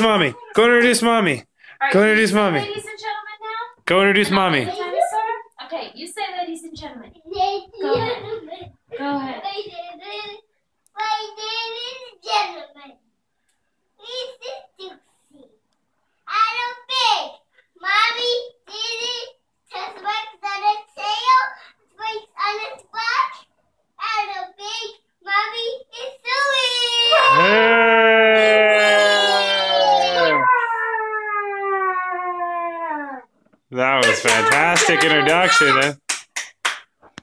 mommy. Go introduce mommy. All Go introduce mommy. Ladies and gentlemen now? Go introduce mommy. Okay, you say ladies and gentlemen. Go ahead. Go ahead. Ladies and gentlemen, this is Dixie. And a big mommy, Diddy, has legs on its tail, spikes on its back, and a big mommy is Suey. Hey! That was fantastic introduction. eh?